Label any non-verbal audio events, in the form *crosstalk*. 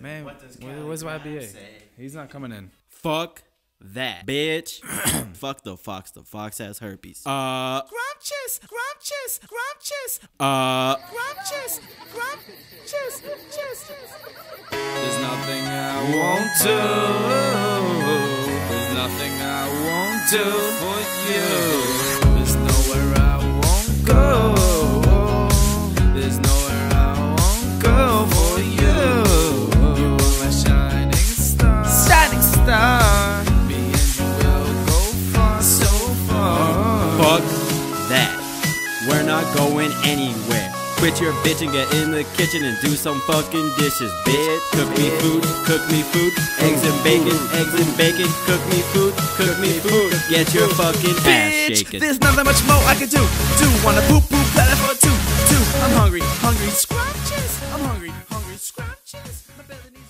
Man, what does where- Cali where's Grime YBA? say? He's not coming in. Fuck that, bitch. *clears throat* Fuck the fox. The fox has herpes. Uh, Grumptious, grumptious, grumptious, uh, grumptious, grumptious, There's nothing I won't do. There's nothing I won't do for you. Fuck that. We're not going anywhere. Quit your bitch and get in the kitchen and do some fucking dishes, bitch. Cook me food, cook me food. Eggs and bacon, eggs and bacon. Cook me food, cook me food. Get your fucking ass Bitch, shaken. there's that much more I can do. Do wanna poop poop platter for two, two. I'm hungry, hungry, scrumptious. I'm hungry, hungry, scrumptious. My belly needs rubbing.